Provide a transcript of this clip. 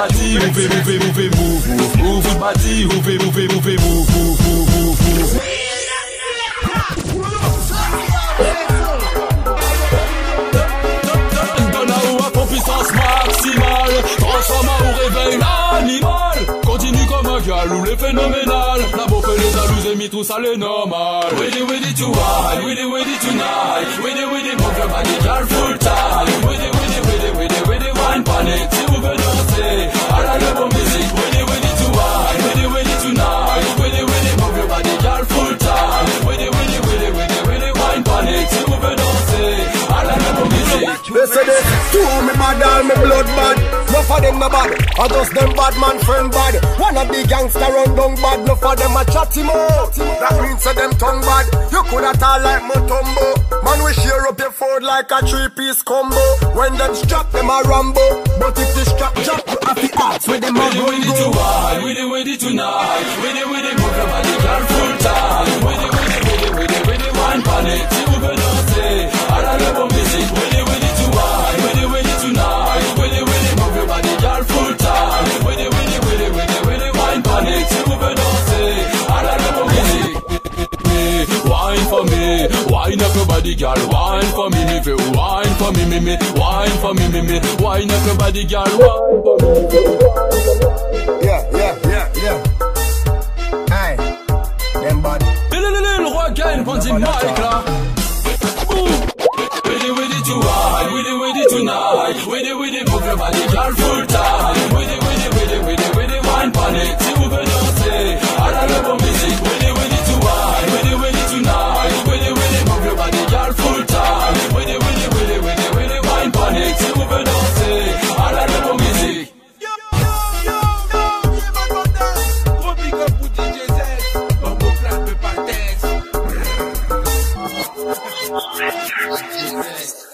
body, move it, move ou réveille l'animal. Continue comme un galou, les phénoménal. La beau les jaloux et mis ça, les normal. Ready, ready to hide, ready, ready to night. They say this, two me bad all me blood bad. No for them no bad, I just them bad man friend bad. One of the gangster run down bad, no for them a chatty mo. That means say them tongue bad. You coulda tall like Mutombo. Man we share up your food like a three piece combo. When them strap them a Rambo, but if wine up your body, girl. Wine for me, me feel wine for me, me me. Wine for me, me me. Wine up your body, girl. Wine for me. Yeah, yeah, yeah, yeah. Aye, them bad. Le roi gagne prend du mic là. Widdy widdy too high, widdy widdy tonight, widdy widdy move your body, girl full time. Thank you.